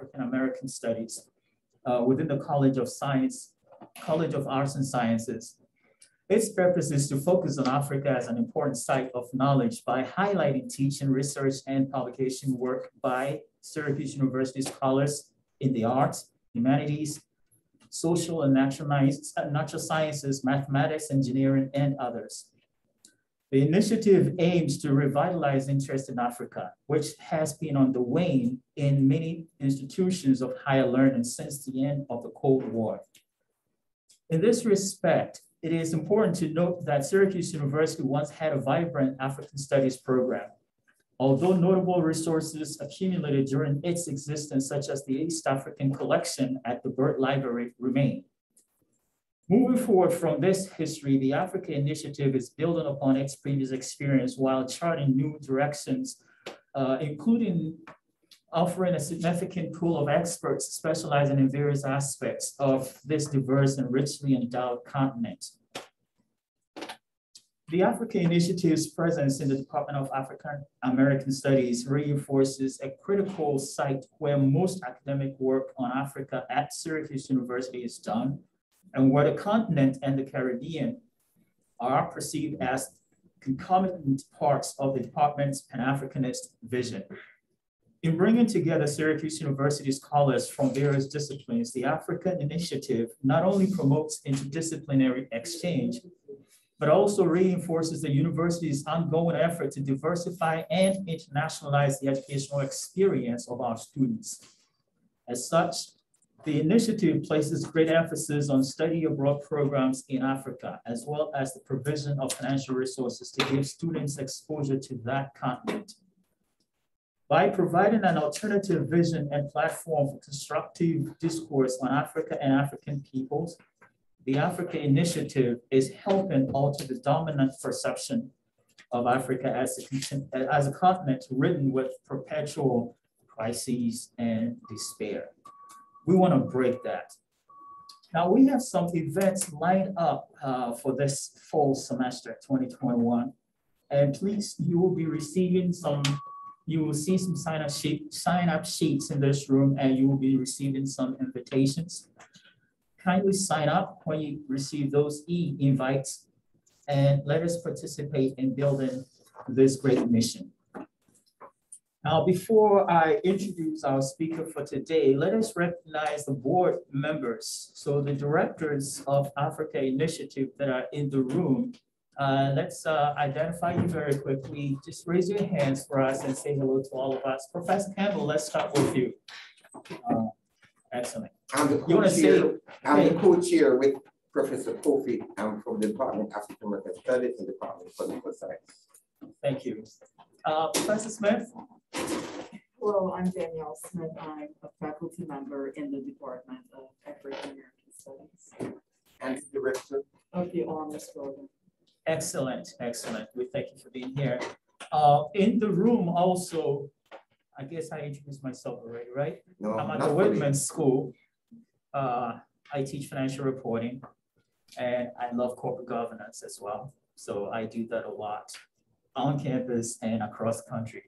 African American Studies uh, within the College of Science, College of Arts and Sciences. Its purpose is to focus on Africa as an important site of knowledge by highlighting teaching, research, and publication work by Syracuse University scholars in the arts, humanities, social and natural, natural sciences, mathematics, engineering, and others. The initiative aims to revitalize interest in Africa, which has been on the wane in many institutions of higher learning since the end of the Cold War. In this respect, it is important to note that Syracuse University once had a vibrant African studies program. Although notable resources accumulated during its existence, such as the East African collection at the Bird Library remain. Moving forward from this history, the Africa Initiative is building upon its previous experience while charting new directions, uh, including offering a significant pool of experts specializing in various aspects of this diverse and richly endowed continent. The Africa Initiative's presence in the Department of African American Studies reinforces a critical site where most academic work on Africa at Syracuse University is done, and where the continent and the Caribbean are perceived as concomitant parts of the department's Pan-Africanist vision. In bringing together Syracuse University's scholars from various disciplines, the African Initiative not only promotes interdisciplinary exchange, but also reinforces the university's ongoing effort to diversify and internationalize the educational experience of our students. As such, the initiative places great emphasis on study abroad programs in Africa, as well as the provision of financial resources to give students exposure to that continent. By providing an alternative vision and platform for constructive discourse on Africa and African peoples, the Africa Initiative is helping alter the dominant perception of Africa as a, as a continent ridden with perpetual crises and despair. We want to break that. Now we have some events lined up uh, for this fall semester 2021. And please, you will be receiving some, you will see some sign up, sheet, sign up sheets in this room and you will be receiving some invitations. Kindly sign up when you receive those e-invites and let us participate in building this great mission. Now, before I introduce our speaker for today, let us recognize the board members. So the directors of Africa Initiative that are in the room. Uh, let's uh, identify you very quickly. Just raise your hands for us and say hello to all of us. Professor Campbell, let's start with you. Uh, excellent. I'm the co-chair. I'm the co-chair with Professor Kofi. I'm from the Department of African American Studies and the Department of Political Science. Thank you. Uh, Professor Smith? Hello, I'm Danielle Smith. I'm a faculty member in the Department of African American Studies. And director of the Honors Program. Excellent, excellent. We thank you for being here. Uh, in the room also, I guess I introduced myself already, right? No, I'm at the Whitman School. Uh, I teach financial reporting and I love corporate governance as well. So I do that a lot on campus and across the country.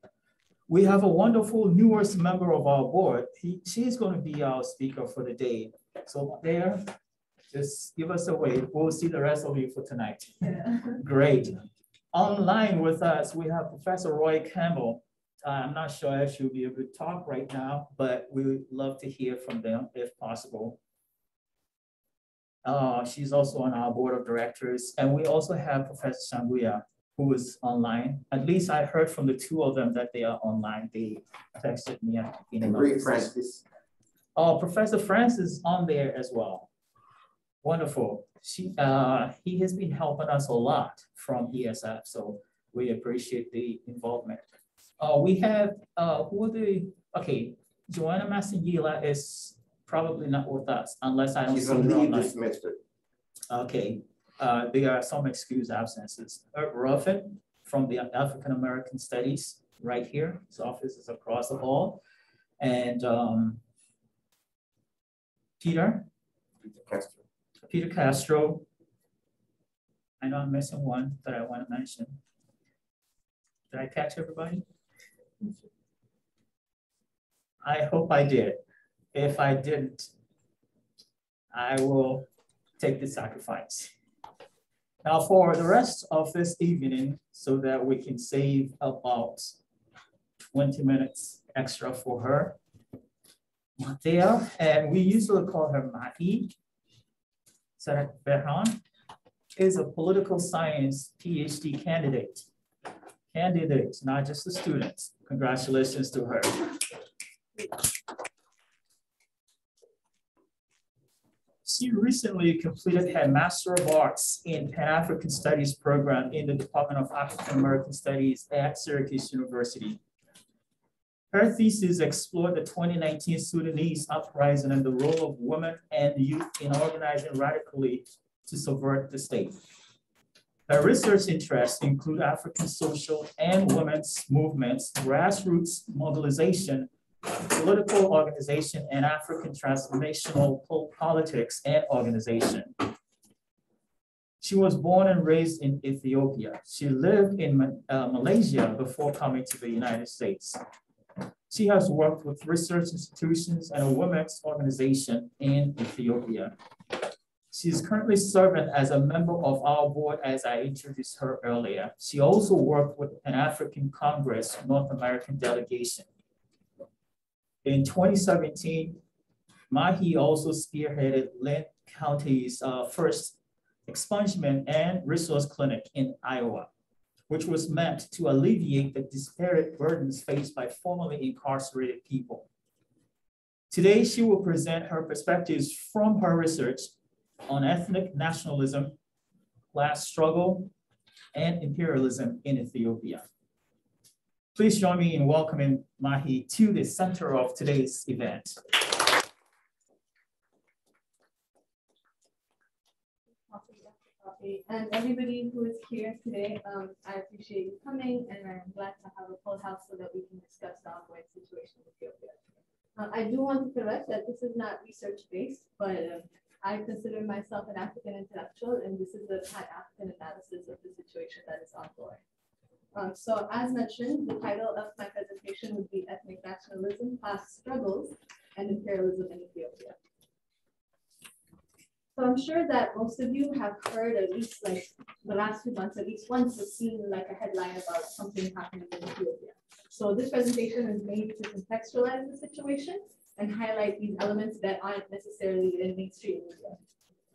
We have a wonderful newest member of our board. He, she's going to be our speaker for the day. So there, just give us a wave. We'll see the rest of you for tonight. Yeah. Great. Online with us, we have Professor Roy Campbell. Uh, I'm not sure if she'll be able to talk right now, but we would love to hear from them if possible. Uh, she's also on our board of directors. And we also have Professor Shanguya who is online. At least I heard from the two of them that they are online. They texted me at the beginning Francis. Oh, Professor Francis on there as well. Wonderful. She, uh, he has been helping us a lot from ESF, so we appreciate the involvement. Uh, we have, uh, who are the, okay, Joanna Masingila is probably not with us unless I don't She's on leave this semester. Okay, uh, there are some excused absences. Uh, Ruffin from the African American Studies, right here. His office is across the hall. And um, Peter. Peter Castro. Peter Castro. I know I'm missing one that I want to mention. Did I catch everybody? I hope I did. if I didn't, I will take the sacrifice. Now for the rest of this evening, so that we can save about 20 minutes extra for her, Matea, and we usually call her Mahi, Sarah is a political science PhD candidate. Candidate, not just a student. Congratulations to her. She recently completed her Master of Arts in Pan-African Studies program in the Department of African American Studies at Syracuse University. Her thesis explored the 2019 Sudanese uprising and the role of women and youth in organizing radically to subvert the state. Her research interests include African social and women's movements, grassroots mobilization, political organization, and African transformational politics and organization. She was born and raised in Ethiopia. She lived in uh, Malaysia before coming to the United States. She has worked with research institutions and a women's organization in Ethiopia. She is currently serving as a member of our board as I introduced her earlier. She also worked with an African Congress North American delegation. In 2017, Mahi also spearheaded Linn County's uh, first expungement and resource clinic in Iowa which was meant to alleviate the disparate burdens faced by formerly incarcerated people. Today, she will present her perspectives from her research on ethnic nationalism, class struggle, and imperialism in Ethiopia. Please join me in welcoming Mahi to the center of today's event. and everybody who is here today. Um, I appreciate you coming, and I'm glad to have a full house so that we can discuss the ongoing situation in Ethiopia. Uh, I do want to correct that this is not research based, but uh, I consider myself an African intellectual, and this is a pan African analysis of the situation that is ongoing. Um, so, as mentioned, the title of my presentation would be Ethnic Nationalism, Class Struggles, and Imperialism in Ethiopia. So I'm sure that most of you have heard at least like the last few months, at least once have seen like a headline about something happening in Ethiopia. So this presentation is made to contextualize the situation and highlight these elements that aren't necessarily in mainstream media.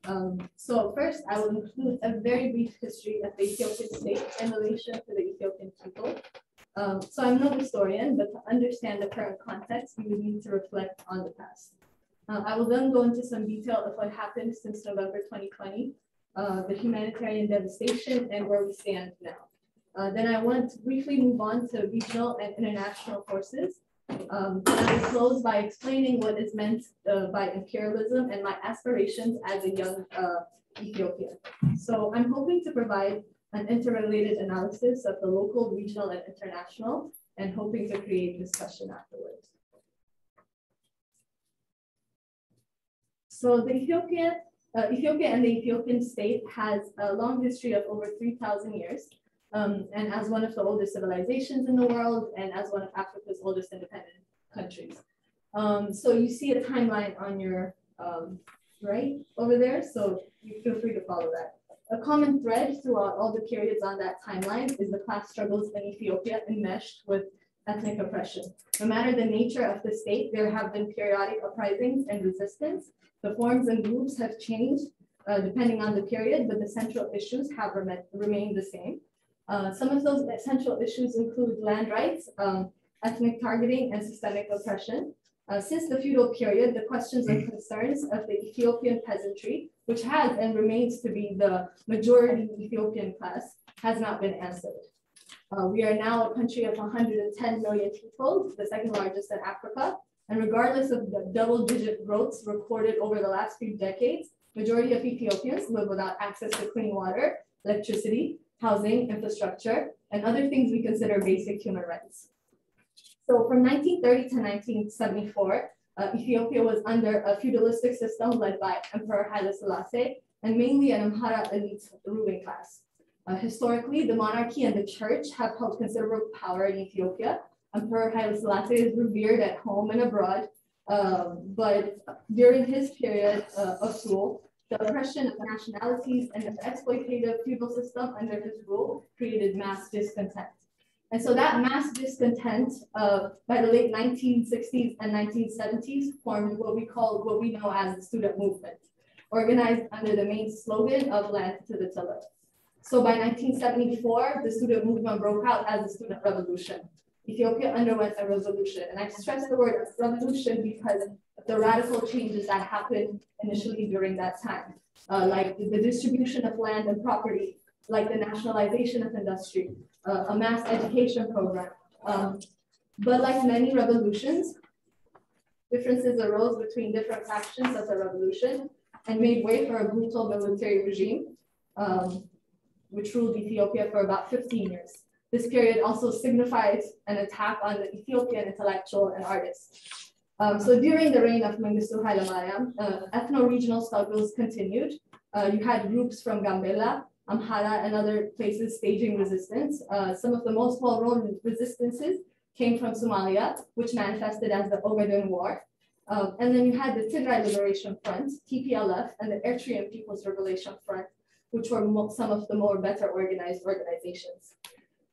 Um, so first, I will include a very brief history of the Ethiopian state in relation to the Ethiopian people. Um, so I'm no historian, but to understand the current context, we would need to reflect on the past. Uh, I will then go into some detail of what happened since November 2020, uh, the humanitarian devastation, and where we stand now. Uh, then I want to briefly move on to regional and international forces. Um, I will close by explaining what is meant uh, by imperialism and my aspirations as a young uh, Ethiopian. So I'm hoping to provide an interrelated analysis of the local, regional, and international, and hoping to create discussion afterwards. So the Ethiopian, uh, Ethiopia and the Ethiopian state has a long history of over 3,000 years. Um, and as one of the oldest civilizations in the world and as one of Africa's oldest independent countries. Um, so you see a timeline on your um, right over there, so you feel free to follow that. A common thread throughout all the periods on that timeline is the class struggles in Ethiopia enmeshed with ethnic oppression. No matter the nature of the state, there have been periodic uprisings and resistance the forms and groups have changed uh, depending on the period, but the central issues have rem remained the same. Uh, some of those central issues include land rights, um, ethnic targeting, and systemic oppression. Uh, since the feudal period, the questions and concerns of the Ethiopian peasantry, which has and remains to be the majority Ethiopian class, has not been answered. Uh, we are now a country of 110 million people, the second largest in Africa, and regardless of the double digit growths recorded over the last few decades, majority of Ethiopians live without access to clean water, electricity, housing, infrastructure, and other things we consider basic human rights. So from 1930 to 1974, uh, Ethiopia was under a feudalistic system led by Emperor Haile Selassie and mainly an Amhara elite ruling class. Uh, historically, the monarchy and the church have held considerable power in Ethiopia, Emperor Haile Selassie is revered at home and abroad, Um, but during his period uh, of rule, the oppression of nationalities and the exploitative feudal system under his rule created mass discontent. And so that mass discontent uh, by the late 1960s and 1970s formed what we call, what we know as the student movement, organized under the main slogan of land to the tiller. So by 1974, the student movement broke out as the student revolution. Ethiopia underwent a revolution. And I stress the word revolution because of the radical changes that happened initially during that time, uh, like the, distribution of land and property, like the nationalization of industry, uh, a mass education program. Um, but like many revolutions, differences arose between different factions of the revolution and made way for a brutal military regime, um, which ruled Ethiopia for about 15 years. This period also signifies an attack on the Ethiopian intellectual and artists. Um, so during the reign of Mengistu Haile Mariam, uh, ethno-regional struggles continued. Uh, you had groups from Gambela, Amhara, and other places staging resistance. Uh, some of the most well-known resistances came from Somalia, which manifested as the Ogaden War. Um, and then you had the Tigray Liberation Front, TPLF, and the Eritrean People's Liberation Front, which were some of the more better organized organizations.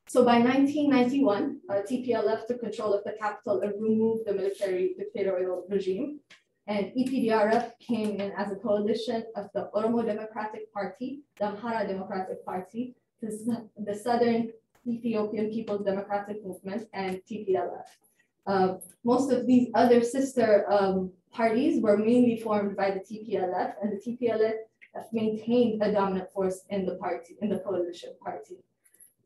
So by 1991, uh, TPLF took control of the capital and removed the military dictatorial regime. And EPDRF came in as a coalition of the Oromo Democratic Party, the Amhara Democratic Party, the Southern Ethiopian People's Democratic Movement, and TPLF. Uh, most of these other sister um, parties were mainly formed by the TPLF, and the TPLF maintained a dominant force in the party, in the coalition party.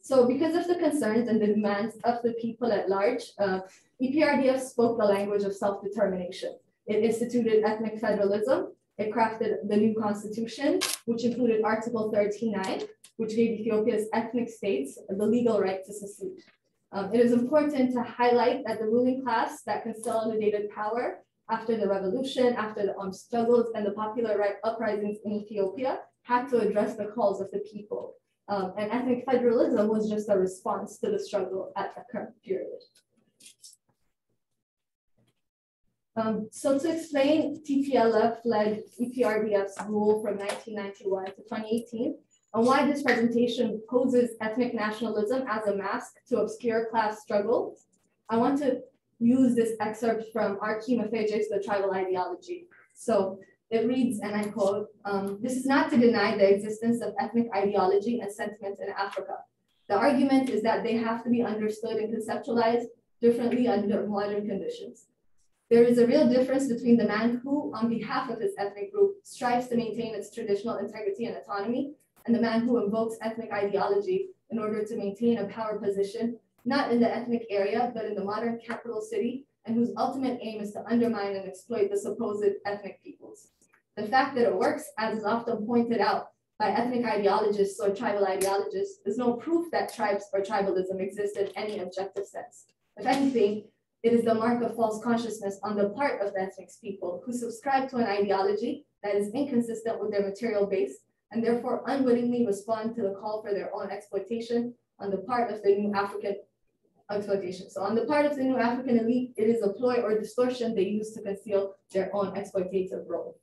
So because of the concerns and the demands of the people at large, uh, EPRDF spoke the language of self-determination. It instituted ethnic federalism. It crafted the new constitution, which included Article 39, which gave Ethiopia's ethnic states the legal right to secede. Um, it is important to highlight that the ruling class that consolidated power after the revolution, after the armed struggles and the popular right uprisings in Ethiopia had to address the calls of the people. Um, and ethnic federalism was just a response to the struggle at the current period. Um, so to explain TPLF-led EPRDF's rule from 1991 to 2018, and why this presentation poses ethnic nationalism as a mask to obscure class struggles, I want to use this excerpt from Archie Mafeje's The Tribal Ideology. So it reads, and I quote, um, this is not to deny the existence of ethnic ideology and sentiment in Africa. The argument is that they have to be understood and conceptualized differently under modern conditions. There is a real difference between the man who, on behalf of his ethnic group, strives to maintain its traditional integrity and autonomy, and the man who invokes ethnic ideology in order to maintain a power position, not in the ethnic area, but in the modern capital city, and whose ultimate aim is to undermine and exploit the supposed ethnic peoples. The fact that it works, as is often pointed out by ethnic ideologists or tribal ideologists, is no proof that tribes or tribalism exist in any objective sense. If anything, it is the mark of false consciousness on the part of the ethnic people who subscribe to an ideology that is inconsistent with their material base and therefore unwittingly respond to the call for their own exploitation on the part of the new African exploitation. So on the part of the new African elite, it is a ploy or distortion they use to conceal their own exploitative role.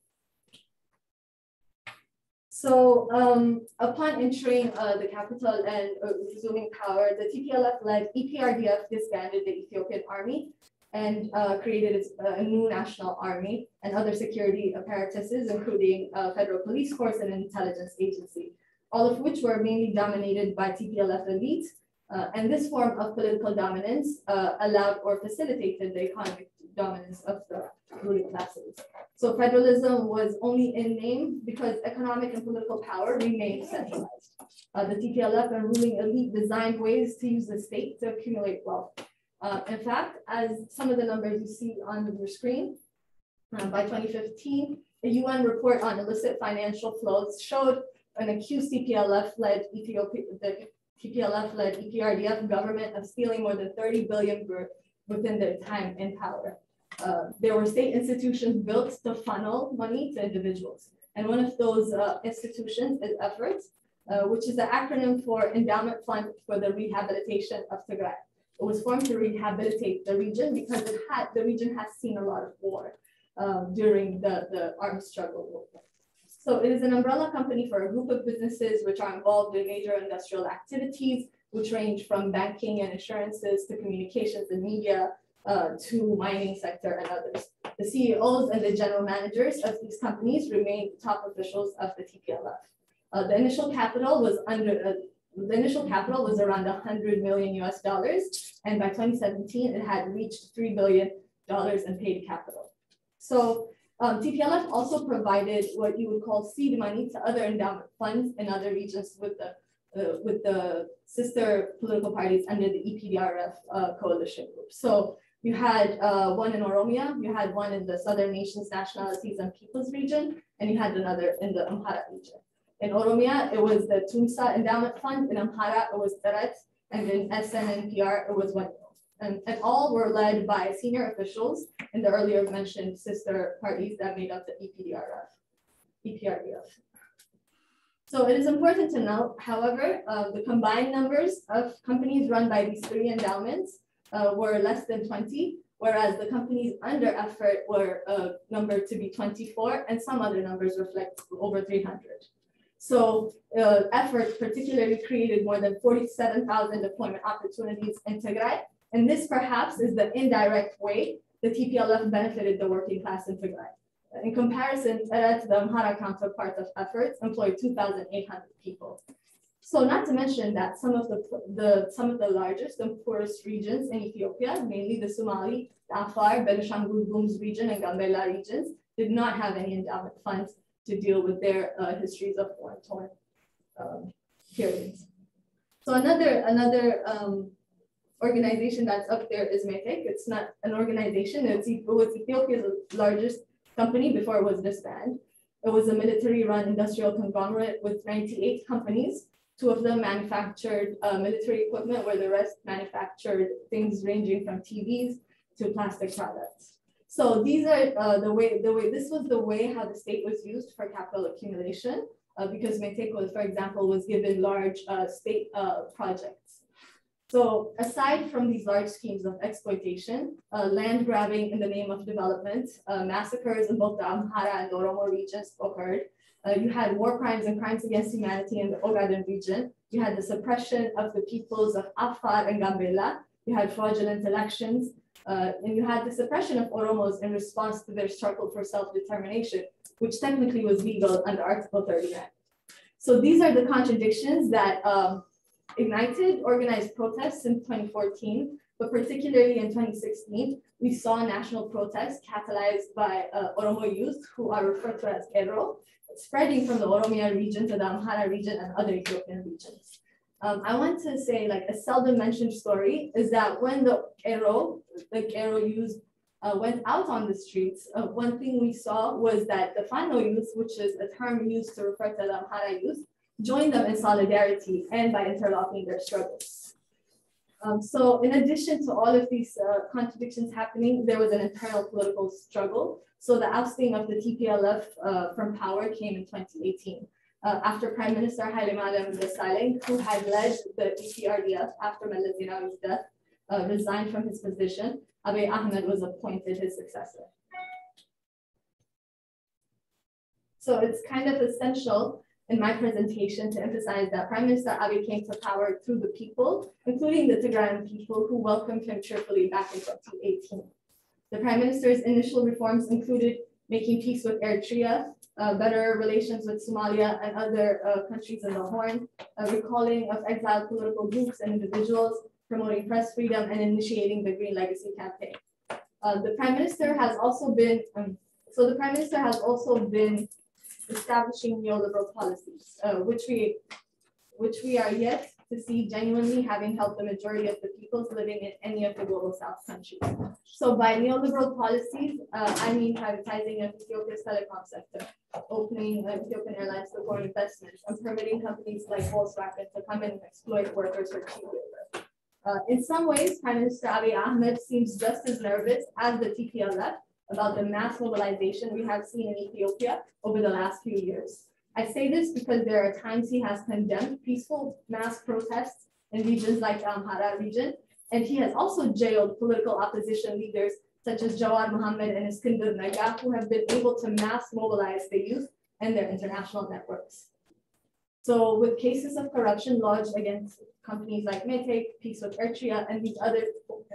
So um, upon entering uh, the capital and uh, resuming power, the TPLF-led EPRDF disbanded the Ethiopian army and uh, created a new national army and other security apparatuses, including a federal police force and an intelligence agency, all of which were mainly dominated by TPLF elites. Uh, and this form of political dominance uh, allowed or facilitated the economic dominance of the ruling classes. So federalism was only in name because economic and political power remained centralized. Uh, the TPLF and ruling elite designed ways to use the state to accumulate wealth. Uh, in fact, as some of the numbers you see on your screen, uh, by 2015, a UN report on illicit financial flows showed an accused TPLF-led Ethiopia, the TPLF-led EPRDF government of stealing more than 30 billion within their time in power. Uh, there were state institutions built to funnel money to individuals. And one of those uh, institutions is EFFORT, uh, which is the acronym for Endowment Fund for the Rehabilitation of Tigray. It was formed to rehabilitate the region because it had the region has seen a lot of war um, during the, the armed struggle. So it is an umbrella company for a group of businesses which are involved in major industrial activities, which range from banking and insurances to communications and media uh, to mining sector and others. The CEOs and the general managers of these companies remain top officials of the TPLF. Uh, the initial capital was under uh, the initial capital was around 100 million US dollars, and by 2017 it had reached 3 billion dollars in paid capital. So um, TPLF also provided what you would call seed money to other endowment funds in other regions with the uh, with the sister political parties under the EPDRF uh, coalition group. So you had uh, one in Oromia, you had one in the Southern Nations, Nationalities and Peoples region, and you had another in the Amhara region. In Oromia, it was the Tumsa Endowment Fund. In Amhara, it was Tiret. And in SNNPR, it was one. And, and all were led by senior officials in the earlier mentioned sister parties that made up the EPDRF, EPRDF. So it is important to note, however, uh, the combined numbers of companies run by these three endowments uh, were less than 20, whereas the companies under effort were uh, numbered to be 24, and some other numbers reflect over 300. So uh, effort particularly created more than 47,000 deployment opportunities in Tigray. And this perhaps is the indirect way the TPLF benefited the working class in Tigray. In comparison, Tiret, the Amhara counterpart of efforts, employed 2,800 people. So not to mention that some of the, the some of the largest and poorest regions in Ethiopia, mainly the Somali, Afar, Benishangul Gumuz region, and Gambela regions, did not have any endowment funds to deal with their uh, histories of war torn um, periods. So another another um, organization that's up there is Metec. It's not an organization. It's, it was Ethiopia's largest company before it was disbanded. It was a military-run industrial conglomerate with 98 companies. Two of them manufactured uh, military equipment, where the rest manufactured things ranging from TVs to plastic products. So these are uh, the way, the way, this was the way how the state was used for capital accumulation, uh, because Metec, for example, was given large uh, state uh, projects. So aside from these large schemes of exploitation, uh, land grabbing in the name of development, uh, massacres in both the Amhara and Oromo regions occurred. You had war crimes and crimes against humanity in the Ogaden region. You had the suppression of the peoples of Afar and Gambela. You had fraudulent elections. Uh, and you had the suppression of Oromos in response to their struggle for self-determination, which technically was legal under Article 39. So these are the contradictions that um, ignited organized protests in 2014, but particularly in 2016, we saw national protests catalyzed by uh, Oromo youth, who are referred to as Ero, spreading from the Oromia region to the Amhara region and other Ethiopian regions. Um, I want to say like a seldom mentioned story is that when the Ero, the Ero youth uh, went out on the streets, uh, one thing we saw was that the Fano youth, which is a term used to refer to the Amhara youth, joined them in solidarity and by interlocking their struggles. Um, so in addition to all of these uh, contradictions happening, there was an internal political struggle. So the ousting of the TPLF uh, from power came in 2018 uh, after Prime Minister Haile Mariam Desalegn, who had led the EPRDF after Meles Zenawi's death, uh, resigned from his position. Abiy Ahmed was appointed his successor. So it's kind of essential in my presentation to emphasize that Prime Minister Abiy came to power through the people, including the Tigrayan people who welcomed him cheerfully back in 2018. The Prime Minister's initial reforms included making peace with Eritrea, uh, better relations with Somalia and other uh, countries in the Horn, uh, recalling of exiled political groups and individuals, promoting press freedom, and initiating the Green Legacy campaign. Uh, the Prime Minister has also been, um, so the Prime Minister has also been establishing neoliberal policies, uh, which we, which we are yet to see genuinely having helped the majority of the peoples living in any of the global south countries. So by neoliberal policies, uh, I mean privatizing of Ethiopia's telecom sector, opening Ethiopian Airlines to foreign investments, and permitting companies like Volkswagen to come and exploit workers for cheap labor. Uh, in some ways, Prime Minister Abiy Ahmed seems just as nervous as the TPLF about the mass mobilization we have seen in Ethiopia over the last few years. I say this because there are times he has condemned peaceful mass protests in regions like the Amhara region, And he has also jailed political opposition leaders such as Jawar Mohammed and Eskinder Nega, who have been able to mass mobilize the youth and their international networks. So with cases of corruption lodged against companies like Metec, Peace with Eritrea, and these other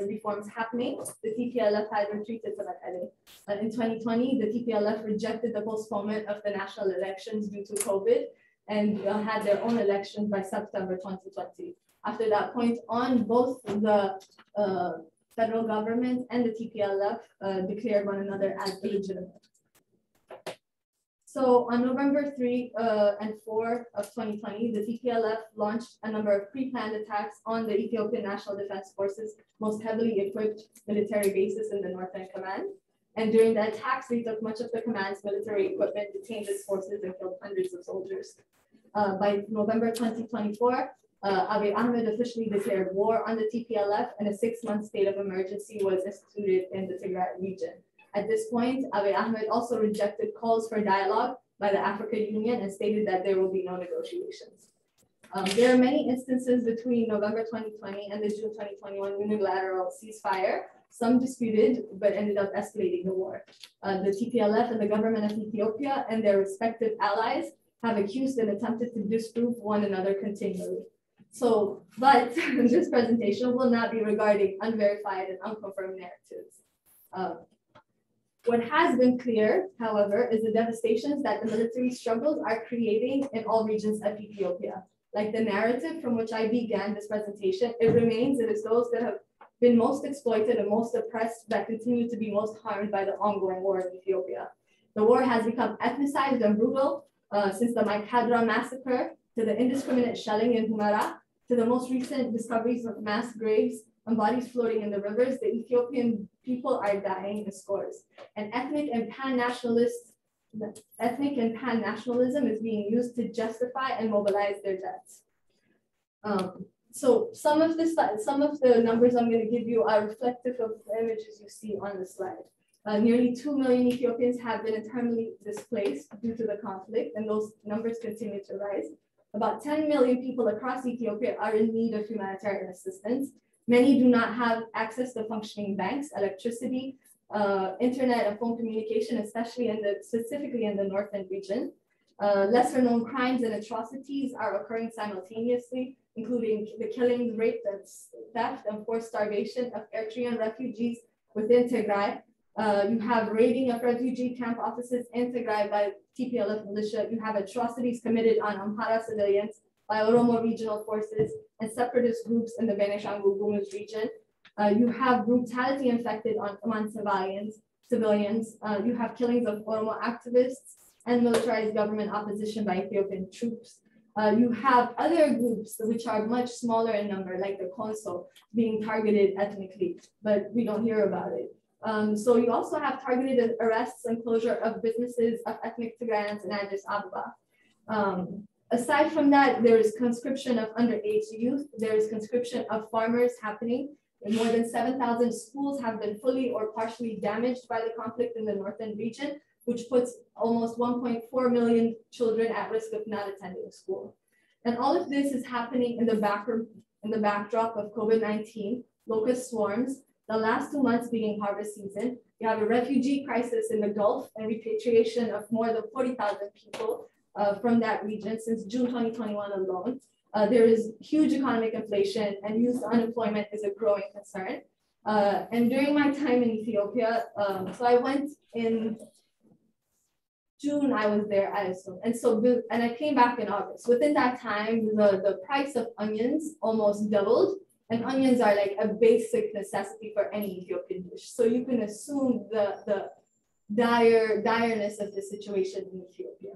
reforms happening, the TPLF had retreated to Mekelle. Uh, in 2020, the TPLF rejected the postponement of the national elections due to COVID and uh, had their own elections by September 2020. After that point on, both the uh, federal government and the TPLF uh, declared one another as illegitimate. So on November 3 uh, and 4 of 2020, the TPLF launched a number of pre-planned attacks on the Ethiopian National Defense Forces most heavily equipped military bases in the Northern Command. And during the attacks, they took much of the command's military equipment, detained its forces, and killed hundreds of soldiers. Uh, by November 2024, uh, Abiy Ahmed officially declared war on the TPLF and a six-month state of emergency was instituted in the Tigray region. At this point, Abiy Ahmed also rejected calls for dialogue by the African Union and stated that there will be no negotiations. Um, there are many instances between November 2020 and the June 2021 unilateral ceasefire, some disputed, but ended up escalating the war. Uh, the TPLF and the government of Ethiopia and their respective allies have accused and attempted to disprove one another continually. So, but this presentation will not be regarding unverified and unconfirmed narratives. Uh, what has been clear, however, is the devastations that the military struggles are creating in all regions of Ethiopia. Like the narrative from which I began this presentation, it remains it is those that have been most exploited and most oppressed that continue to be most harmed by the ongoing war in Ethiopia. The war has become ethnicized and brutal uh, since the Maikadra massacre to the indiscriminate shelling in Humera to the most recent discoveries of mass graves bodies floating in the rivers, the Ethiopian people are dying in scores. And ethnic and pan-nationalist, ethnic and pan-nationalism is being used to justify and mobilize their deaths. Um, so some of this, some of the numbers I'm going to give you are reflective of the images you see on the slide. Uh, nearly 2 million Ethiopians have been internally displaced due to the conflict, and those numbers continue to rise. About 10 million people across Ethiopia are in need of humanitarian assistance, Many do not have access to functioning banks, electricity, uh, internet and phone communication, especially in the, specifically in the northern region. Uh, lesser known crimes and atrocities are occurring simultaneously, including the killing, rape, theft, and forced starvation of Eritrean refugees within Tigray. Uh, you have raiding of refugee camp offices in Tigray by TPLF militia. You have atrocities committed on Amhara civilians by Oromo regional forces and separatist groups in the Benishangul Gumuz region. Uh, you have brutality inflicted on, on civilians, civilians. Uh, you have killings of Oromo activists and militarized government opposition by Ethiopian troops. Uh, you have other groups which are much smaller in number, like the Konso, being targeted ethnically, but we don't hear about it. Um, so you also have targeted arrests and closure of businesses of ethnic Tigrayans in Addis Ababa. Um, Aside from that, there is conscription of underage youth. There is conscription of farmers happening. And more than 7,000 schools have been fully or partially damaged by the conflict in the northern region, which puts almost 1.4 million children at risk of not attending school. And all of this is happening in the, back, in the backdrop of COVID-19, locust swarms, the last two months being harvest season. You have a refugee crisis in the Gulf and repatriation of more than 40,000 people uh, from that region since June 2021 alone. Uh, there is huge economic inflation and youth unemployment is a growing concern. Uh, and during my time in Ethiopia, um, so I went in June, I was there, I assume. And so, and I came back in August. Within that time, the, the price of onions almost doubled. And onions are like a basic necessity for any Ethiopian dish. So you can assume the, the dire, direness of the situation in Ethiopia.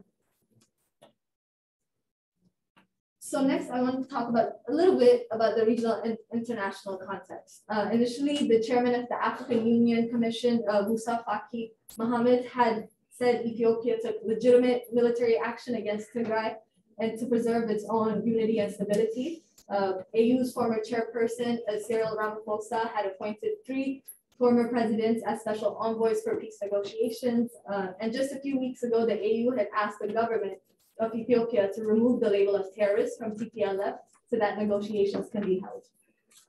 So next, I want to talk about a little bit about the regional and international context. Uh, initially, the chairman of the African Union Commission, uh, Musa Faki Mohammed, had said Ethiopia took legitimate military action against Tigray and to preserve its own unity and stability. Uh, AU's former chairperson, uh, Cyril Ramaphosa, had appointed three former presidents as special envoys for peace negotiations. Uh, and just a few weeks ago, the AU had asked the government of Ethiopia to remove the label of terrorist from TPLF so that negotiations can be held.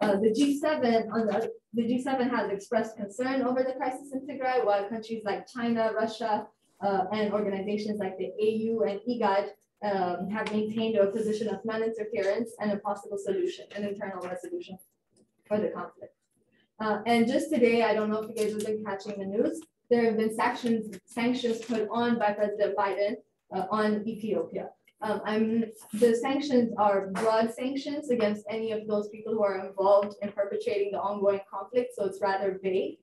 Uh, the G7 on the, the G7 has expressed concern over the crisis in Tigray, while countries like China, Russia, uh, and organizations like the AU and IGAD um, have maintained a position of non-interference and a possible solution, an internal resolution for the conflict. Uh, and just today, I don't know if you guys have been catching the news, there have been sanctions, sanctions put on by President Biden uh, on Ethiopia. Um, I'm, the sanctions are broad sanctions against any of those people who are involved in perpetrating the ongoing conflict, so it's rather vague.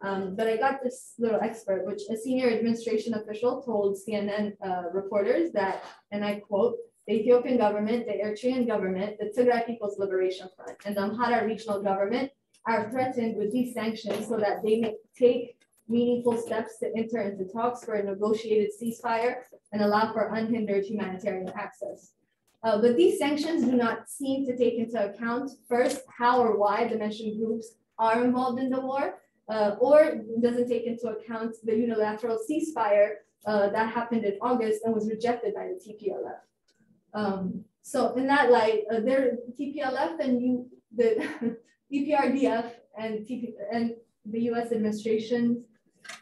Um, but I got this little expert, which a senior administration official told CNN uh, reporters that, and I quote, the Ethiopian government, the Eritrean government, the Tigray People's Liberation Front, and the Amhara regional government are threatened with these sanctions so that they may take meaningful steps to enter into talks for a negotiated ceasefire and allow for unhindered humanitarian access. Uh, but these sanctions do not seem to take into account first how or why the mentioned groups are involved in the war, uh, or doesn't take into account the unilateral ceasefire uh, that happened in August and was rejected by the TPLF. Um, so in that light, uh, there TPLF and you, the EPRDF and, TP, and the US administration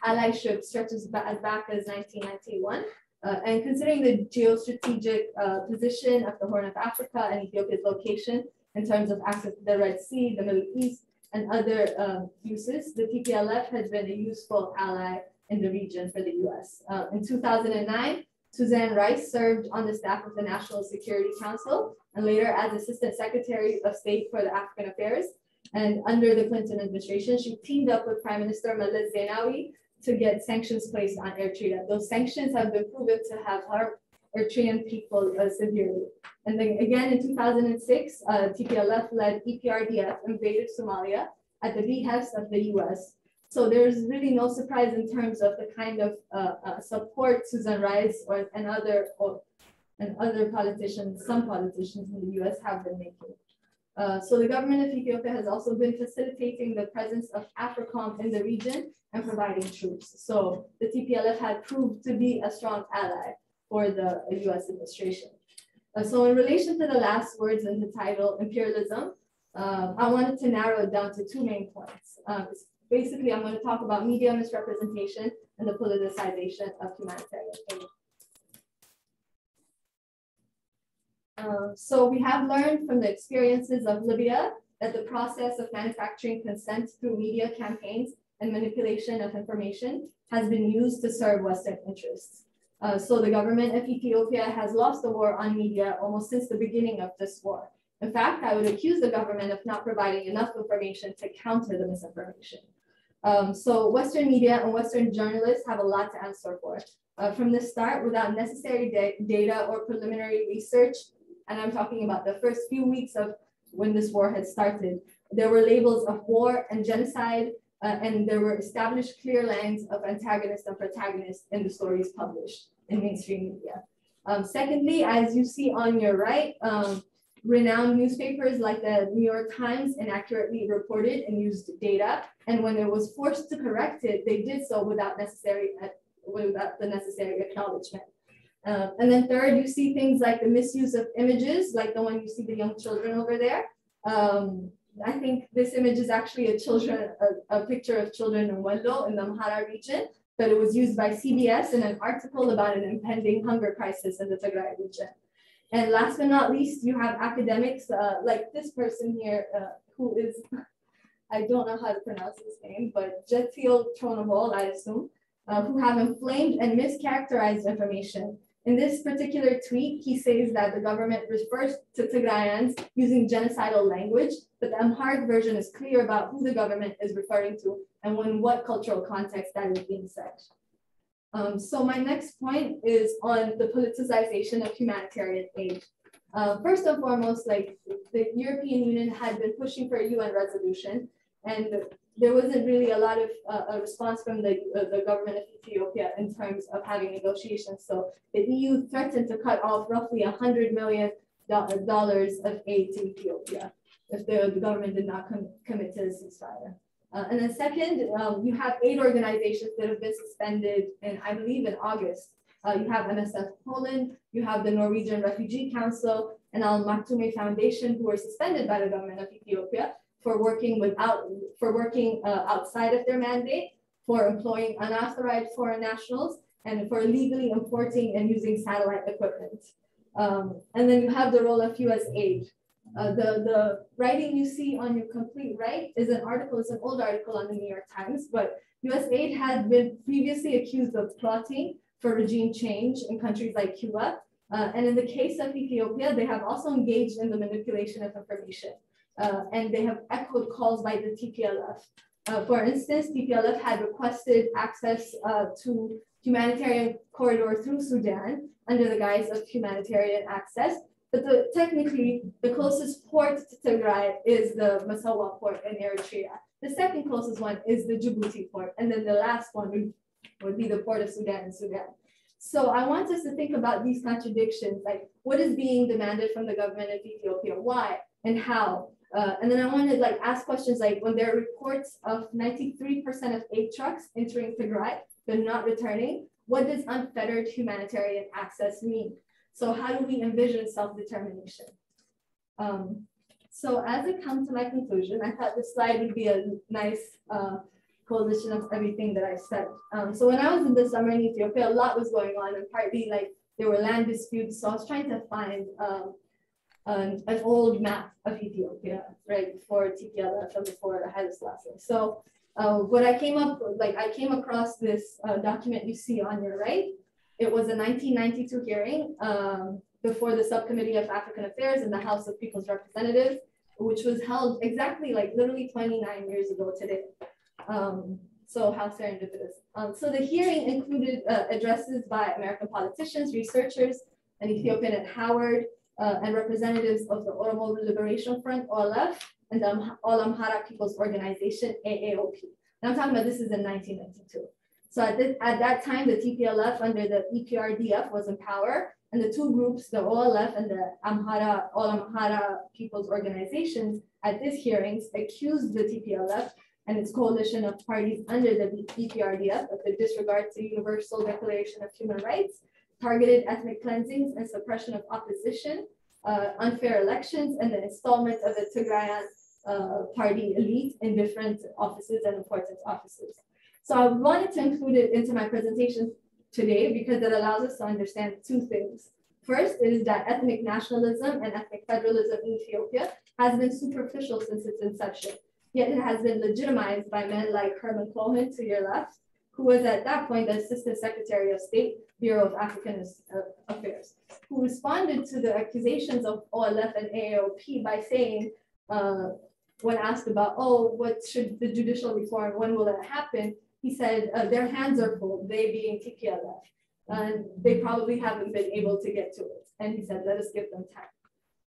allyship stretches as back as 1991. Uh, and considering the geostrategic uh, position of the Horn of Africa and Ethiopia's location in terms of access to the Red Sea, the Middle East, and other um, uses, the TPLF has been a useful ally in the region for the US. Uh, in 2009, Susan Rice served on the staff of the National Security Council and later as Assistant Secretary of State for the African Affairs. And under the Clinton administration, she teamed up with Prime Minister Meles Zenawi to get sanctions placed on Eritrea. Those sanctions have been proven to have harmed Eritrean people uh, severely. And then again in 2006, uh, TPLF-led EPRDF invaded Somalia at the behest of the US. So there's really no surprise in terms of the kind of uh, uh, support Susan Rice or, and other or, and other politicians, some politicians in the US have been making. Uh, so the government of Ethiopia has also been facilitating the presence of AFRICOM in the region and providing troops. So the TPLF had proved to be a strong ally for the US administration. Uh, so in relation to the last words in the title, imperialism, uh, I wanted to narrow it down to two main points. Um, basically, I'm going to talk about media misrepresentation and the politicization of humanitarian aid. Um, so we have learned from the experiences of Libya that the process of manufacturing consent through media campaigns and manipulation of information has been used to serve Western interests. Uh, so the government of Ethiopia has lost the war on media almost since the beginning of this war. In fact, I would accuse the government of not providing enough information to counter the misinformation. Um, so Western media and Western journalists have a lot to answer for. Uh, from the start, without necessary data or preliminary research, and I'm talking about the first few weeks of when this war had started, there were labels of war and genocide, uh, and there were established clear lines of antagonist and protagonist in the stories published in mainstream media. Um, secondly, as you see on your right, um, renowned newspapers like the New York Times inaccurately reported and used data. And when it was forced to correct it, they did so without necessary uh, without the necessary acknowledgement. Uh, and then third, you see things like the misuse of images, like the one you see the young children over there. Um, I think this image is actually a children, a, a picture of children in Wello in the Amhara region, but it was used by CBS in an article about an impending hunger crisis in the Tigray region. And last but not least, you have academics uh, like this person here, uh, who is, I don't know how to pronounce his name, but Jetiel Tronavol, I assume, uh, who have inflamed and mischaracterized information. In this particular tweet, he says that the government refers to Tigrayans using genocidal language, but the Amharic version is clear about who the government is referring to and in what cultural context that is being said. Um, so my next point is on the politicization of humanitarian aid. Uh, first and foremost, like the European Union had been pushing for a UN resolution, and there wasn't really a lot of uh, a response from the, uh, the government of Ethiopia in terms of having negotiations. So the EU threatened to cut off roughly $100 million of aid to Ethiopia if the, the government did not com commit to the ceasefire. Uh, and then second, um, you have eight organizations that have been suspended and I believe, in August. Uh, you have MSF Poland, you have the Norwegian Refugee Council, and Al Maktoum Foundation, who were suspended by the government of Ethiopia. For working without, for working uh, outside of their mandate, for employing unauthorized foreign nationals, and for legally importing and using satellite equipment. Um, and then you have the role of US aid. Uh, the, the writing you see on your complete right is an article, it's an old article on the New York Times, but USAID had been previously accused of plotting for regime change in countries like Cuba. Uh, and in the case of Ethiopia, they have also engaged in the manipulation of information. Uh, and they have echoed calls by the TPLF. Uh, for instance, TPLF had requested access uh, to humanitarian corridor through Sudan under the guise of humanitarian access. But the, technically, the closest port to Tigray is the Massawa port in Eritrea. The second closest one is the Djibouti port. And then the last one would, would be the port of Sudan in Sudan. So I want us to think about these contradictions, like what is being demanded from the government of Ethiopia, why and how. Uh, and then I wanted to like ask questions like when there are reports of 93% of aid trucks entering Tigray, but not returning, what does unfettered humanitarian access mean? So how do we envision self-determination? Um, so as I come to my conclusion, I thought this slide would be a nice uh, coalition of everything that I said. Um, so when I was in the summer in Ethiopia, a lot was going on and partly like there were land disputes. So I was trying to find um, an, an, old map of Ethiopia, right, before TPLF and before Haile Selassie. So uh, what I came up, like I came across this uh, document you see on your right. It was a 1992 hearing um, before the Subcommittee of African Affairs in the House of People's Representatives, which was held exactly like literally 29 years ago today. Um, so how serendipitous. Um, so the hearing included uh, addresses by American politicians, researchers, an Ethiopian at Howard, uh, and representatives of the Oromo Liberation Front, OLF, and the All Amhara People's Organization, AAOP. Now I'm talking about this is in 1992. So at, this, at that time, the TPLF under the EPRDF was in power, and the two groups, the OLF and the Amhara People's Organizations, at these hearings accused the TPLF and its coalition of parties under the EPRDF of the disregard to Universal Declaration of Human Rights, targeted ethnic cleansings and suppression of opposition, uh, unfair elections, and the installment of the Tigrayan uh, party elite in different offices and important offices. So I wanted to include it into my presentation today because it allows us to understand two things. First is that ethnic nationalism and ethnic federalism in Ethiopia has been superficial since its inception yet it has been legitimized by men like Herman Cohen to your left, who was at that point the Assistant Secretary of State, Bureau of African Affairs, who responded to the accusations of OLF and AAOP by saying, uh, when asked about, oh, what should the judicial reform, when will it happen? He said, uh, their hands are full, they being TPLF, and they probably haven't been able to get to it. And he said, let us give them time.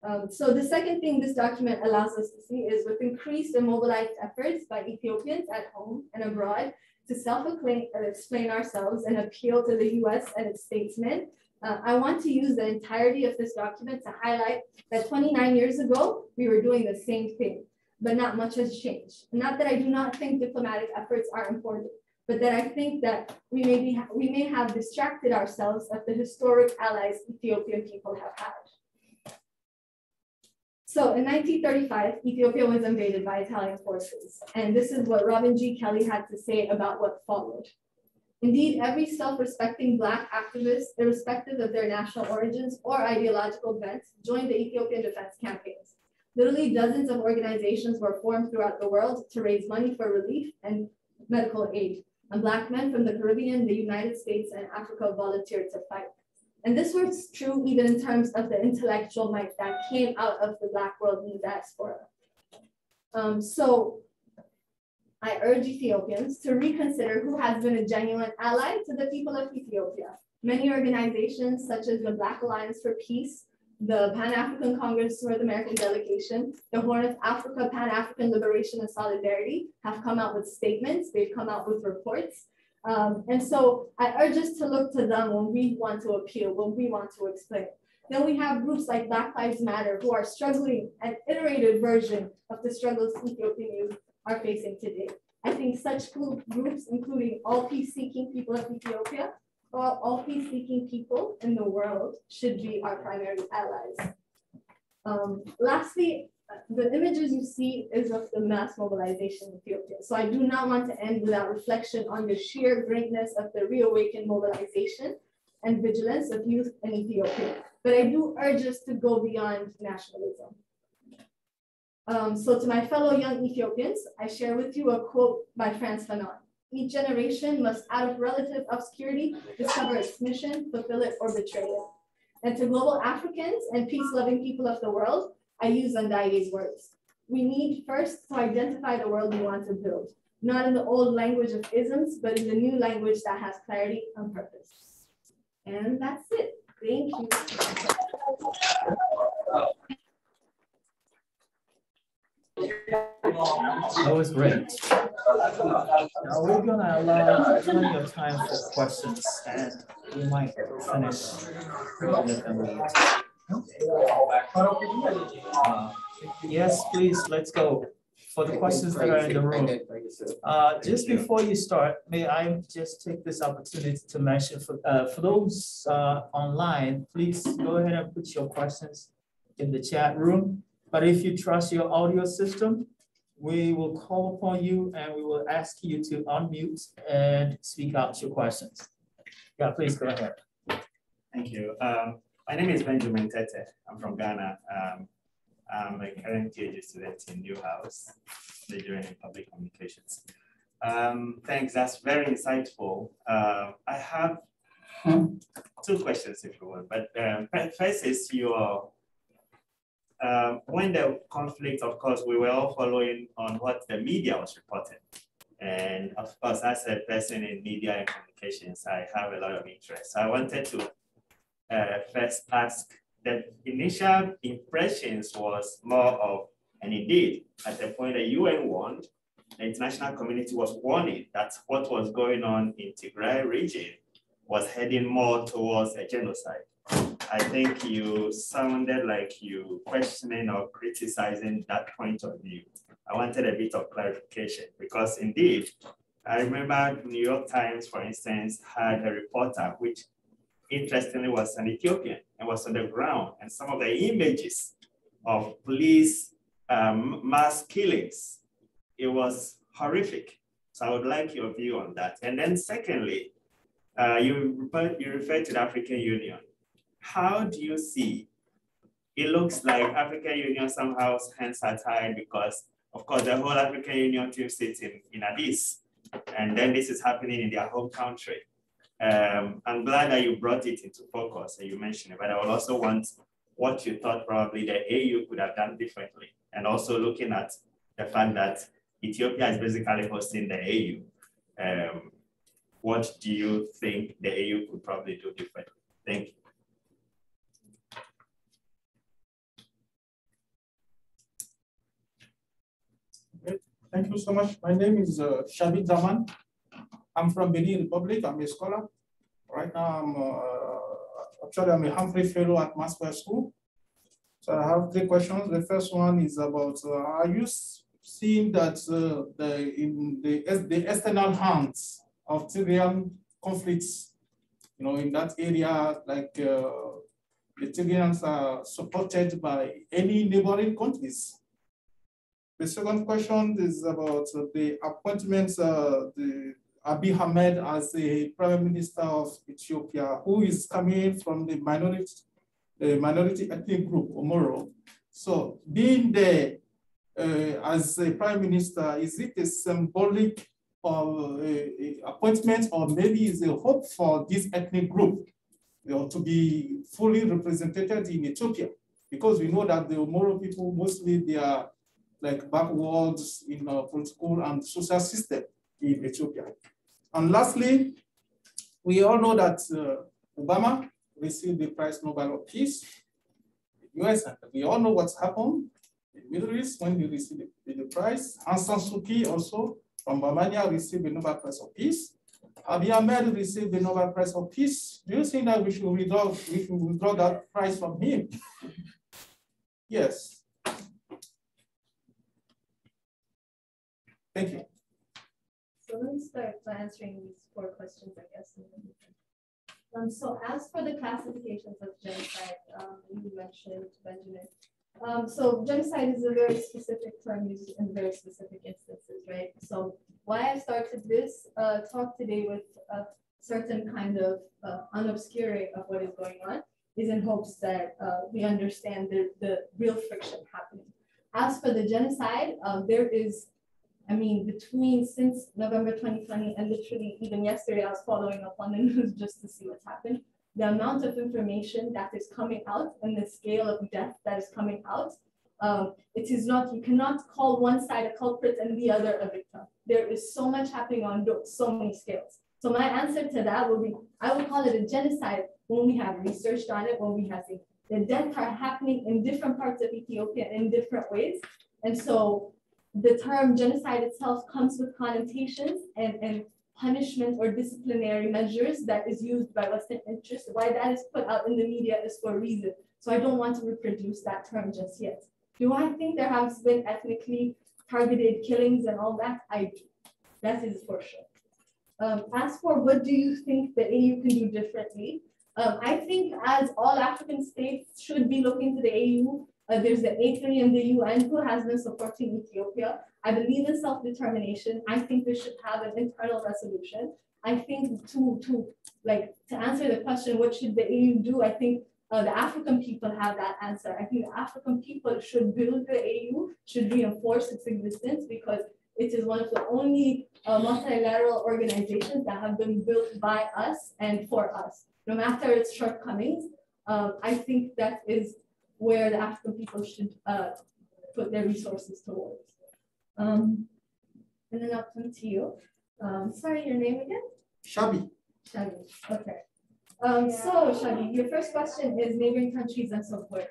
Um, so the second thing this document allows us to see is with increased and mobilized efforts by Ethiopians at home and abroad to self-explain ourselves and appeal to the US and its statesmen, uh, I want to use the entirety of this document to highlight that 29 years ago, we were doing the same thing, but not much has changed. Not that I do not think diplomatic efforts are important, but that I think that we may, be, we may have distracted ourselves of the historic allies Ethiopian people have had. So in 1935, Ethiopia was invaded by Italian forces. And this is what Robin G. Kelley had to say about what followed. Indeed, every self-respecting Black activist, irrespective of their national origins or ideological bent, joined the Ethiopian defense campaigns. Literally dozens of organizations were formed throughout the world to raise money for relief and medical aid. And Black men from the Caribbean, the United States, and Africa volunteered to fight. And this was true even in terms of the intellectual might that came out of the Black world in the diaspora. Um, so I urge Ethiopians to reconsider who has been a genuine ally to the people of Ethiopia. Many organizations such as the Black Alliance for Peace, the Pan-African Congress North American Delegation, the Horn of Africa Pan-African Liberation and Solidarity have come out with statements, they've come out with reports, um, and so I urge us to look to them when we want to appeal, when we want to explain. Then we have groups like Black Lives Matter who are struggling an iterated version of the struggles Ethiopian youth are facing today. I think such groups, including all peace-seeking people of Ethiopia, or all peace-seeking people in the world should be our primary allies. Um, lastly, the images you see is of the mass mobilization in Ethiopia. So I do not want to end without reflection on the sheer greatness of the reawakened mobilization and vigilance of youth in Ethiopia. But I do urge us to go beyond nationalism. Um, so to my fellow young Ethiopians, I share with you a quote by Frantz Fanon. Each generation must, out of relative obscurity, discover its mission, fulfill it, or betray it. And to global Africans and peace-loving people of the world, I use Ndaiye's words. We need first to identify the world we want to build, not in the old language of isms, but in the new language that has clarity and purpose. And that's it. Thank you. That was great. Now we're gonna allow plenty of time for questions and we might finish. Yes, please, let's go. For the questions that are in the room. Uh, just before you start, may I just take this opportunity to mention for, uh, for those, uh, online, please go ahead and put your questions in the chat room. But if you trust your audio system, we will call upon you and we will ask you to unmute and speak out your questions. Yeah, please go ahead. Thank you. Um, my name is Benjamin Tete. I'm from Ghana. Um, I'm a current PhD student in Newhouse, majoring in public communications. Um, thanks, that's very insightful. Uh, I have two questions if you want, but um, first is your um, when the conflict, of course, we were all following on what the media was reporting. And of course, as a person in media and communications, I have a lot of interest. So I wanted to uh, first ask the initial impressions was more of, and indeed, at the point the UN warned, the international community was warning that what was going on in Tigray region was heading more towards a genocide. I think you sounded like you questioning or criticizing that point of view. I wanted a bit of clarification because indeed, I remember New York Times, for instance, had a reporter which interestingly was an Ethiopian and was on the ground and some of the images of police um, mass killings, it was horrific. So I would like your view on that. And then secondly, uh, you, refer, you refer to the African Union how do you see? It looks like African Union somehow hands are tied because, of course, the whole African Union team sits in, in Addis, and then this is happening in their home country. Um, I'm glad that you brought it into focus and you mentioned it, but I would also want what you thought probably the AU could have done differently. And also looking at the fact that Ethiopia is basically hosting the AU. Um, what do you think the AU could probably do differently? Thank you. Thank you so much. My name is uh, Shabit Zaman. I'm from Benin Republic. I'm a scholar. Right now, I'm uh, actually I'm a Humphrey Fellow at Maxwell School. So I have three questions. The first one is about: uh, Are you seeing that uh, the in the the external hands of Syrian conflicts, you know, in that area, like uh, the Syrians are supported by any neighboring countries? The second question is about the appointments, uh, the Abiy Ahmed as the Prime Minister of Ethiopia, who is coming from the minority, minority ethnic group, Omoro. So being there uh, as a Prime Minister, is it a symbolic uh, appointment or maybe is a hope for this ethnic group you know, to be fully represented in Ethiopia? Because we know that the Omoro people, mostly they are like backwards in our political and social system in Ethiopia. And lastly, we all know that uh, Obama received the Prize Nobel of Peace, the US, we all know what's happened in the Middle East when he received the, the prize. Aung San Suu Kyi also from Romania received the Nobel Prize of Peace. Abiy Ahmed received the Nobel Prize of Peace. Do you think that we should withdraw, we should withdraw that prize from him? yes. Thank you. So let me start by answering these four questions, I guess. Um, so as for the classifications of genocide, um, you mentioned, Benjamin, Um, so genocide is a very specific term used in very specific instances, right? So why I started this uh, talk today with a certain kind of uh, unobscuring of what is going on is in hopes that uh, we understand the, the real friction happening. As for the genocide, uh, there is, I mean, between since November 2020 and literally even yesterday, I was following up on the news just to see what's happened the amount of information that is coming out and the scale of death that is coming out, um, it is not, you cannot call one side a culprit and the other a victim. There is so much happening on so many scales. So my answer to that will be, I will call it a genocide when we have researched on it, when we have seen the deaths are happening in different parts of Ethiopia in different ways. And so the term genocide itself comes with connotations and, and punishment or disciplinary measures that is used by Western interests. Why that is put out in the media is for a reason. So I don't want to reproduce that term just yet. Do I think there has been ethnically targeted killings and all that? I do. That is for sure. Um, as for what do you think the AU can do differently? Um, I think as all African states should be looking to the AU, uh, there's the A3 in the UN who has been supporting Ethiopia. I believe in self-determination. I think we should have an internal resolution. I think to, to like to answer the question, what should the AU do? I think uh, the African people have that answer. I think the African people should build the AU, should reinforce its existence because it is one of the only uh, multilateral organizations that have been built by us and for us. No matter its shortcomings, um, I think that is where the African people should uh, put their resources towards. Um, and then I'll come to you. Um, sorry, your name again? Shabi. Shabi, okay. Um, so Shabi, your first question is neighboring countries and so forth.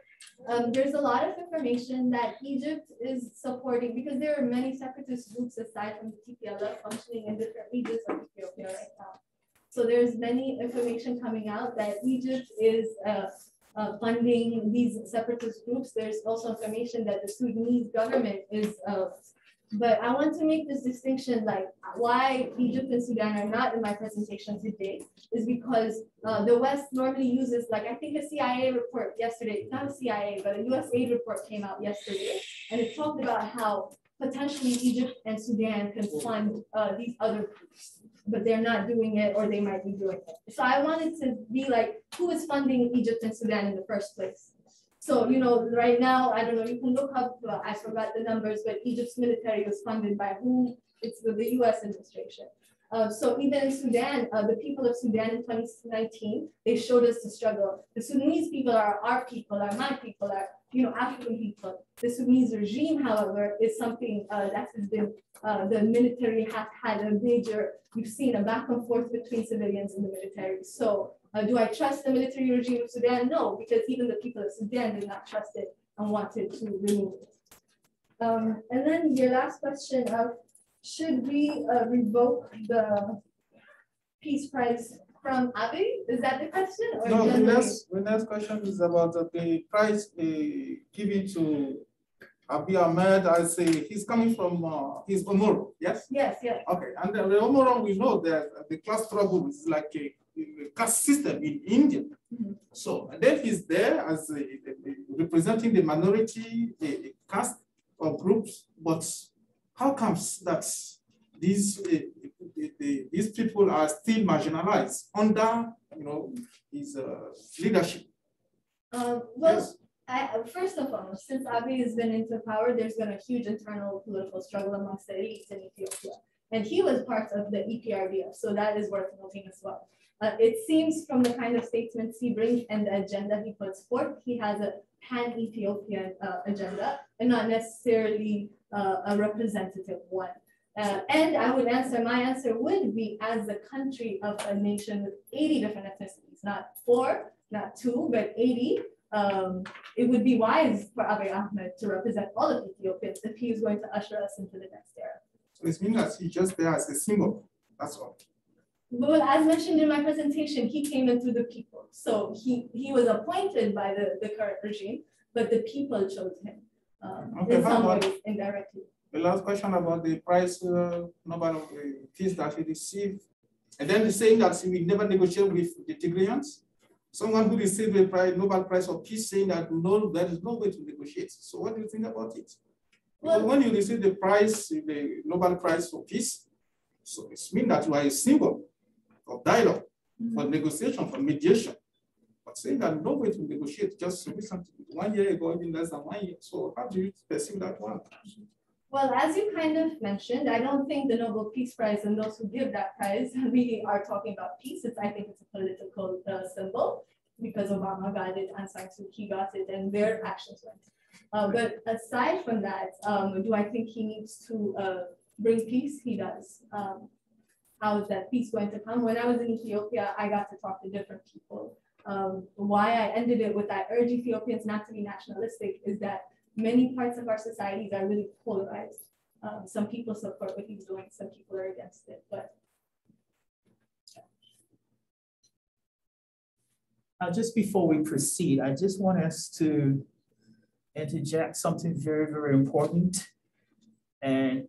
Um, there's a lot of information that Egypt is supporting because there are many separatist groups aside from the TPLF functioning in different regions of Ethiopia right now. So there's many information coming out that Egypt is uh, uh, funding these separatist groups. There's also information that the Sudanese government is uh, but I want to make this distinction, like why Egypt and Sudan are not in my presentation today is because uh, the West normally uses, like I think a CIA report yesterday, not a CIA, but a USAID report came out yesterday, and it talked about how potentially Egypt and Sudan can fund uh, these other groups, but they're not doing it or they might be doing it. So I wanted to be like, who is funding Egypt and Sudan in the first place? So, you know, right now, I don't know, you can look up, uh, I forgot the numbers, but Egypt's military was funded by who? It's the US administration. Uh, so even in Sudan, uh, the people of Sudan in 2019, they showed us the struggle. The Sudanese people are our people, are my people, are you know African people. The Sudanese regime, however, is something uh, that has been uh, the military has had a major. We've seen a back and forth between civilians and the military. So uh, do I trust the military regime of Sudan? No, because even the people of Sudan did not trust it and wanted to remove it. Um, and then your last question of should we uh, revoke the peace prize from Abiy? Is that the question? Or no, the next, the next question is about uh, the prize uh, given to Abiy Ahmed. I say he's coming from uh, his Omoro, yes? Yes, yes. Okay, and the, Omoro, we know that the class struggle is like a caste system in India. Mm -hmm. So then he's there as a, a, a representing the minority caste or groups, but how comes that these these people are still marginalized under you know his uh, leadership? Uh, well, yes. I, first of all, since Abiy has been into power, there's been a huge internal political struggle amongst the elites in Ethiopia. And he was part of the EPRDF, so that is worth noting as well. Uh, it seems from the kind of statements he brings and the agenda he puts forth, he has a pan-Ethiopian uh, agenda and not necessarily uh, a representative one. Uh, and I would answer, my answer would be as a country of a nation with 80 different ethnicities, not four, not two, but 80, um, it would be wise for Abiy Ahmed to represent all of Ethiopians if he is going to usher us into the next era. So it means that he's just there as a symbol, that's all. Well, as mentioned in my presentation, he came in through the people. So he, he was appointed by the, the current regime, but the people chose him um, okay, in some ways indirectly. The last question about the price uh, number of the fees that he received. And then the saying that he will never negotiate with the Tigrayans. Someone who received a prize, Nobel Prize of Peace saying that no, there is no way to negotiate. So what do you think about it? Well, when you receive the prize, the Nobel Prize for Peace, so it means that you are a symbol of dialogue, mm -hmm. for negotiation, for mediation. Saying that no way to negotiate just recently, one year ago, even less than one year. So how do you perceive that one? Well, as you kind of mentioned, I don't think the Nobel Peace Prize and those who give that prize really are talking about peace. It's, I think it's a political uh, symbol because Obama got it and San Suu Kyi got it and their actions went. Uh, but aside from that, um, do I think he needs to uh, bring peace? He does. Um, how is that peace going to come? When I was in Ethiopia, I got to talk to different people. Um, why I ended it with I urge Ethiopians not to be nationalistic is that many parts of our societies are really polarized. Um, some people support what he's doing, some people are against it, but. Uh, just before we proceed, I just want us to interject something very, very important and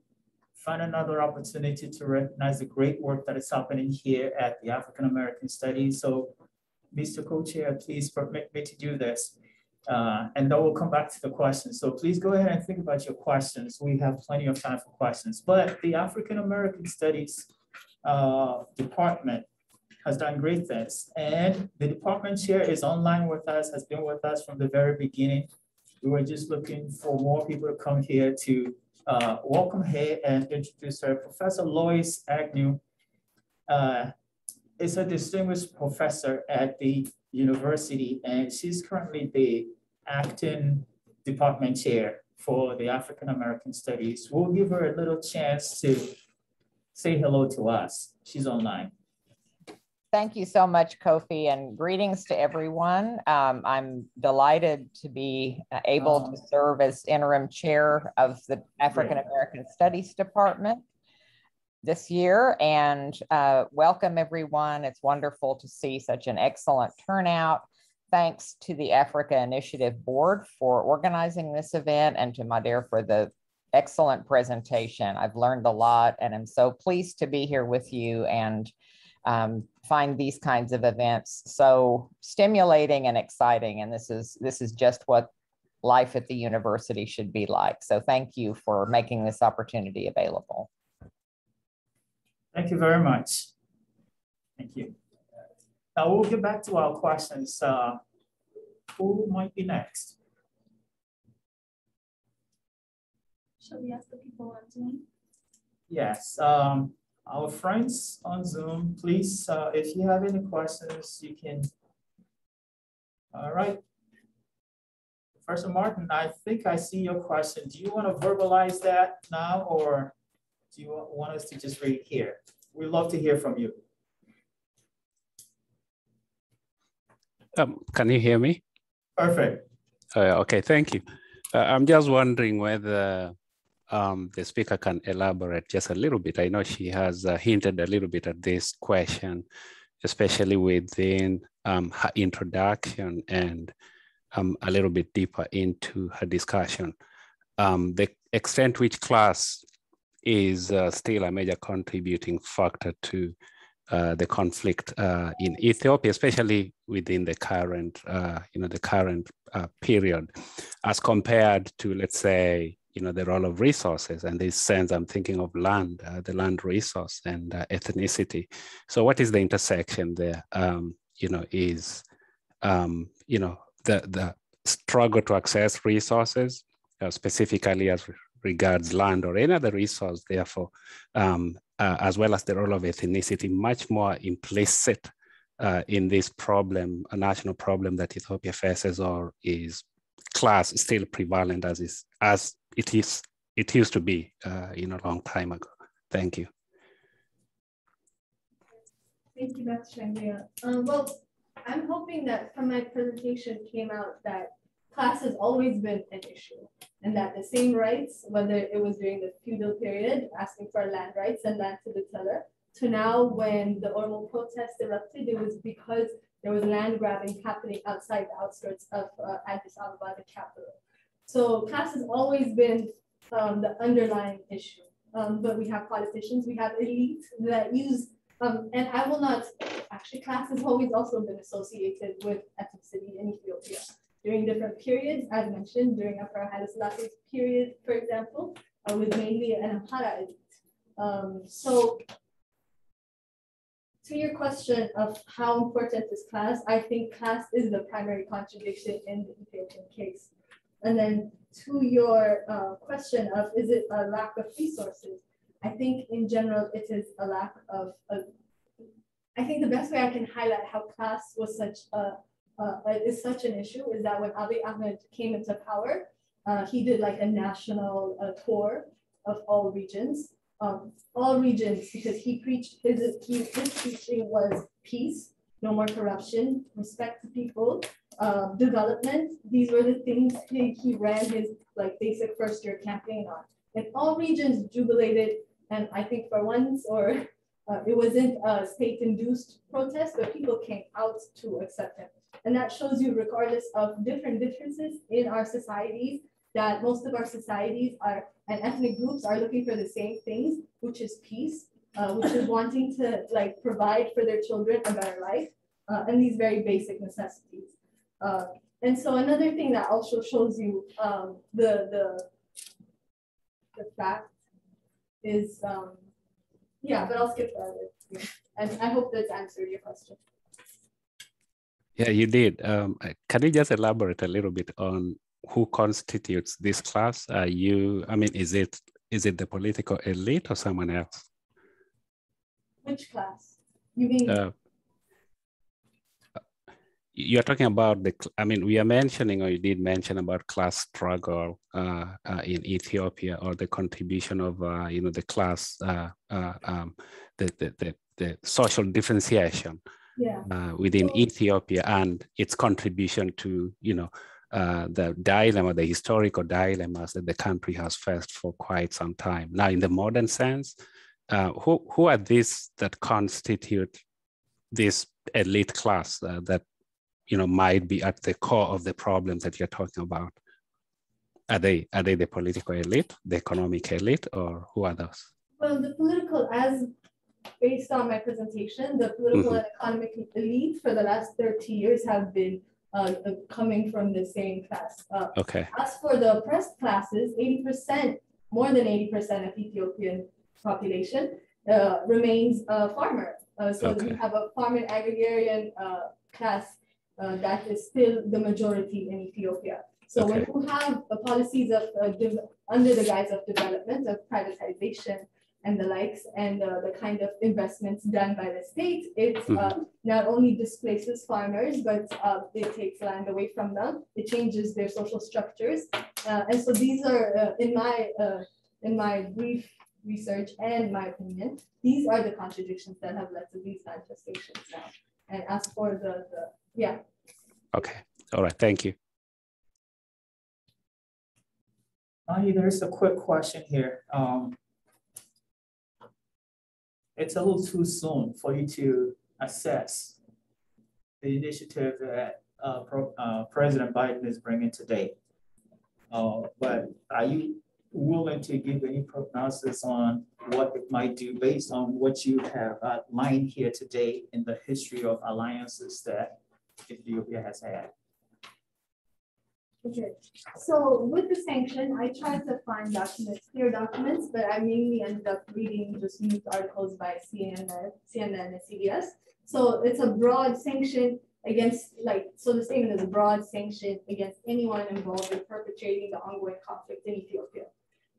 find another opportunity to recognize the great work that is happening here at the African American Studies. So, Mr. Co-Chair, please permit me to do this. Uh, and then we'll come back to the questions. So please go ahead and think about your questions. We have plenty of time for questions. But the African American Studies uh, Department has done great things. And the department chair is online with us, has been with us from the very beginning. We were just looking for more people to come here to uh, welcome her and introduce her. Professor Lois Agnew uh, is a distinguished professor at the university, and she's currently the acting department chair for the African American Studies. We'll give her a little chance to say hello to us. She's online. Thank you so much, Kofi, and greetings to everyone. Um, I'm delighted to be uh, able to serve as interim chair of the African American Studies Department this year and uh, welcome everyone. It's wonderful to see such an excellent turnout. Thanks to the Africa Initiative Board for organizing this event and to Mahder for the excellent presentation. I've learned a lot and I'm so pleased to be here with you and um, find these kinds of events so stimulating and exciting. And this is this is just what life at the university should be like. So thank you for making this opportunity available. Thank you very much. Thank you. Now we'll get back to our questions. Uh, who might be next? Shall we ask the people on Zoom? Yes. Um, our friends on Zoom, please, uh, if you have any questions, you can. All right. Professor Martin, I think I see your question. Do you want to verbalize that now or do you want us to just read here? We'd love to hear from you. Um, can you hear me? Perfect. Uh, okay, thank you. Uh, I'm just wondering whether um, the speaker can elaborate just a little bit. I know she has uh, hinted a little bit at this question, especially within um, her introduction and um, a little bit deeper into her discussion. Um, the extent which class is uh, still a major contributing factor to uh, the conflict uh, in Ethiopia, especially within the current, uh, you know, the current uh, period, as compared to, let's say, you know, the role of resources. And this sense, I'm thinking of land, uh, the land resource and ethnicity. So what is the intersection there? Um, you know, is, um, you know, the, the struggle to access resources, specifically as regards land or any other resource, therefore, um, uh, as well as the role of ethnicity, much more implicit uh, in this problem, a national problem that Ethiopia faces, or is class still prevalent as is as it is it used to be uh, in a long time ago. Thank you. Thank you, Dr. Shanguhyia. Um, well, I'm hoping that from my presentation came out that class has always been an issue and that the same rights, whether it was during the feudal period, asking for land rights and land to the tiller, to now when the Oromo protest erupted, it was because there was land grabbing happening outside the outskirts of uh, Addis Ababa, the capital. So class has always been um, the underlying issue. Um, but we have politicians, we have elites that use Um, and I will not, actually class has always also been associated with ethnicity in Ethiopia. During different periods, as mentioned, during Emperor Haile period, for example, uh, with mainly an Amhara. Um, so to your question of how important is class, I think class is the primary contradiction in the Ethiopian case. And then to your uh, question of is it a lack of resources? I think in general it is a lack of, of I think the best way I can highlight how class was such a uh, is such an issue is that when Abiy Ahmed came into power, uh, he did like a national uh, tour of all regions, um, all regions, because he preached his, he, his preaching was peace, no more corruption, respect to people, uh, development. These were the things he, he ran his like basic first year campaign on. And all regions jubilated, and I think for once, or uh, it wasn't a state-induced protest, but people came out to accept him. And that shows you, regardless of different differences in our societies, that most of our societies are and ethnic groups are looking for the same things, which is peace, uh, which is wanting to like provide for their children a better life, uh, and these very basic necessities. Uh, and so another thing that also shows you um, the the the fact is um, yeah, but I'll skip that. And I hope that's answered your question. Yeah, you did. Um, can you just elaborate a little bit on who constitutes this class? Are you, I mean, is it is it the political elite or someone else? Which class? You mean? Uh, you're talking about the, I mean, we are mentioning, or you did mention about class struggle uh, uh, in Ethiopia or the contribution of, uh, you know, the class, uh, uh, um, the, the, the, the, social differentiation yeah. Uh, within Ethiopia and its contribution to, you know, uh, the dilemma, the historical dilemmas that the country has faced for quite some time. Now, in the modern sense, uh, who, who are these that constitute this elite class uh, that you know might be at the core of the problems that you're talking about are they are they the political elite the economic elite or who are those well the political as based on my presentation the political mm -hmm. and economic elite for the last 30 years have been uh, uh, coming from the same class uh, okay as for the oppressed classes 80 percent more than 80 percent of ethiopian population uh, remains a farmer uh, so okay. we have a farmer agrarian uh, class uh, that is still the majority in Ethiopia. So okay. when you have policies of uh, under the guise of development, of privatization and the likes, and uh, the kind of investments done by the state, it mm-hmm. not only displaces farmers, but uh, it takes land away from them. It changes their social structures, and so these are, in my in my brief research and my opinion, these are the contradictions that have led to these manifestations now. And as for the, the yeah. Okay. All right. Thank you. Ani, there's a quick question here. Um, it's a little too soon for you to assess the initiative that uh, Pro, uh, President Biden is bringing today. Uh, but are you willing to give any prognosis on what it might do based on what you have outlined here today in the history of alliances that Ethiopia has had. Okay, so with the sanction, I tried to find documents, clear documents, but I mainly ended up reading just news articles by CNN, CNN and CBS. So it's a broad sanction against, like, so the statement is a broad sanction against anyone involved in perpetrating the ongoing conflict in Ethiopia.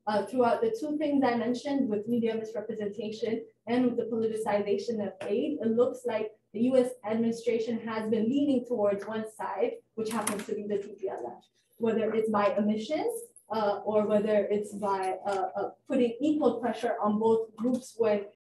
Uh, throughout the two things I mentioned with media misrepresentation and with the politicization of aid, it looks like the US administration has been leaning towards one side, which happens to be the TPLF, whether it's by emissions uh, or whether it's by uh, uh, putting equal pressure on both groups when